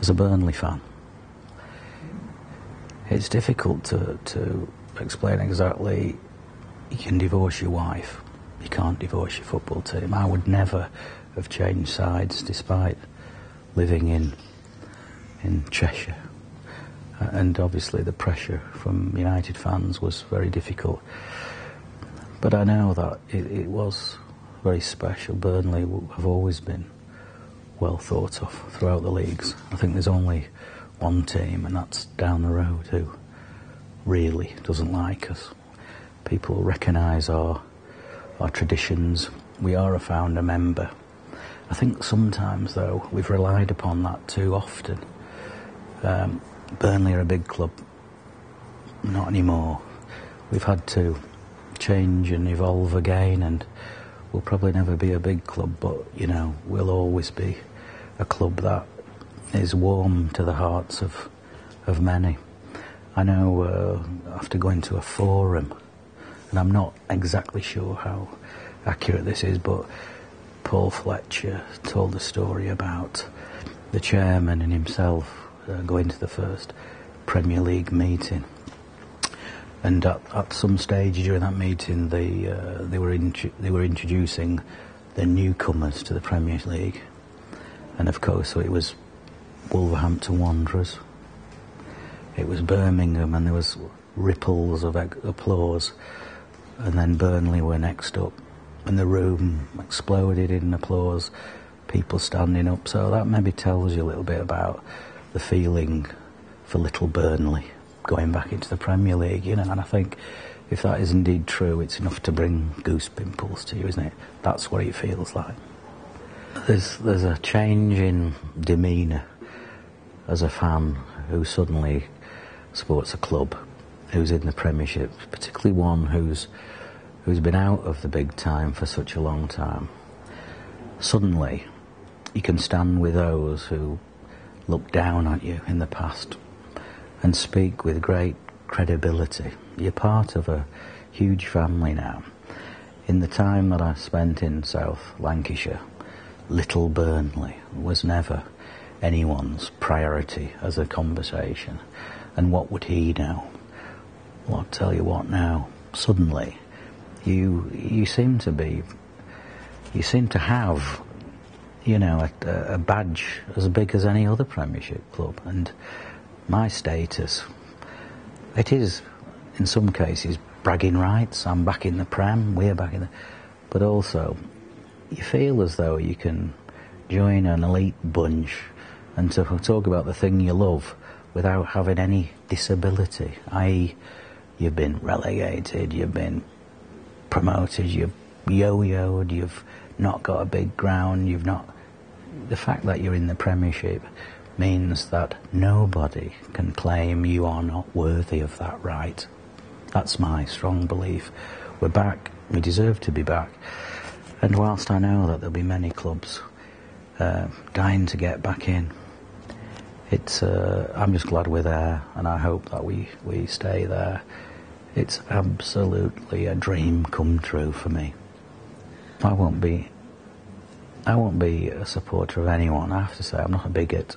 as a Burnley fan. It's difficult to, to explain exactly. You can divorce your wife, you can't divorce your football team. I would never have changed sides despite living in in Cheshire. And obviously the pressure from United fans was very difficult. But I know that it, it was very special. Burnley have always been well thought of throughout the leagues. I think there's only one team, and that's down the road, who really doesn't like us. People recognise our our traditions. We are a founder member. I think sometimes, though, we've relied upon that too often. Um, Burnley are a big club. Not anymore. We've had to change and evolve again, and we'll probably never be a big club, but you know, we'll always be a club that is warm to the hearts of of many. I know uh, after going to a forum, and I'm not exactly sure how accurate this is, but Paul Fletcher told a story about the chairman and himself uh, going to the first Premier League meeting. And at, at some stage during that meeting, they uh, they were they were introducing the newcomers to the Premier League, and of course, so it was Wolverhampton Wanderers. It was Birmingham, and there was ripples of applause, and then Burnley were next up, and the room exploded in applause, people standing up. So that maybe tells you a little bit about the feeling for little Burnley going back into the Premier League, you know, and I think if that is indeed true, it's enough to bring goose pimples to you, isn't it? That's what it feels like. There's there's a change in demeanour as a fan who suddenly supports a club who's in the Premiership, particularly one who's who's been out of the big time for such a long time. Suddenly, you can stand with those who looked down at you in the past and speak with great credibility. You're part of a huge family now. In the time that I spent in South Lancashire, Little Burnley was never anyone's priority as a conversation. And what would he know? Well, I'll tell you what now. Suddenly, you you seem to be, you seem to have you know, a, a, badge as big as any other Premiership club. And my status, it is, in some cases, bragging rights. I'm back in the Prem, we're back in the. But also, you feel as though you can join an elite bunch and to talk about the thing you love without having any disability, i.e., you've been relegated, you've been promoted, you've yo-yoed, you've not got a big ground, you've not. The fact that you're in the Premiership means that nobody can claim you are not worthy of that right. That's my strong belief. We're back, we deserve to be back. And whilst I know that there'll be many clubs uh, dying to get back in, it's, uh, I'm just glad we're there, and I hope that we, we stay there. It's absolutely a dream come true for me. I won't be I won't be a supporter of anyone. I have to say I'm not a bigot.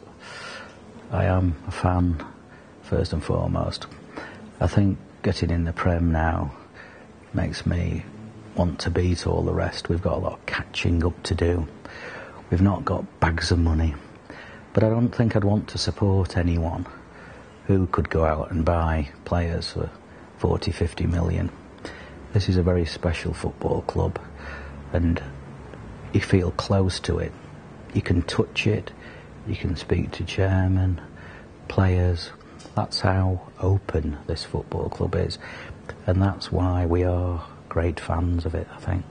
I am a fan first and foremost. I think getting in the Prem now makes me want to beat all the rest. We've got a lot of catching up to do. We've not got bags of money. But I don't think I'd want to support anyone who could go out and buy players for 40, 50 million. This is a very special football club and you feel close to it. You can touch it, you can speak to chairman, players. That's how open this football club is, and that's why we are great fans of it, I think.